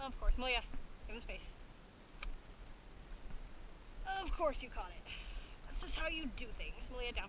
Oh, of course, Malia. give him space. Of course you caught it. That's just how you do things. Malia, down.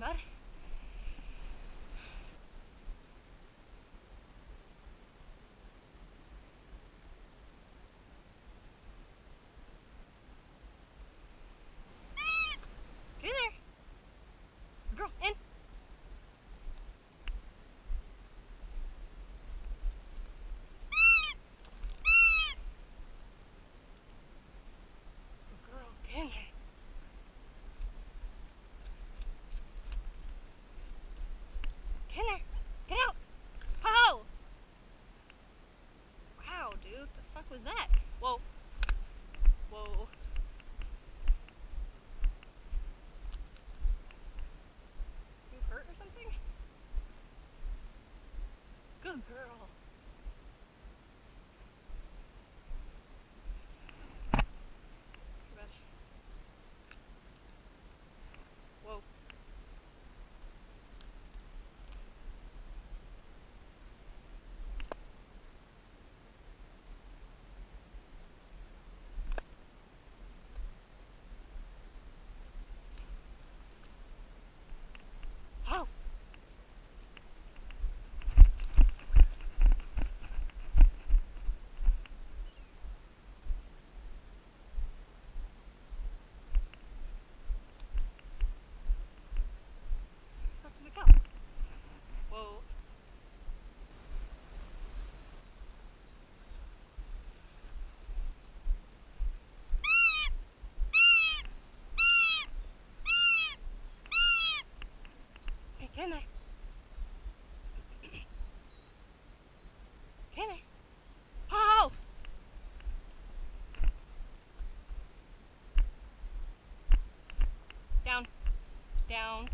Ragnar. Down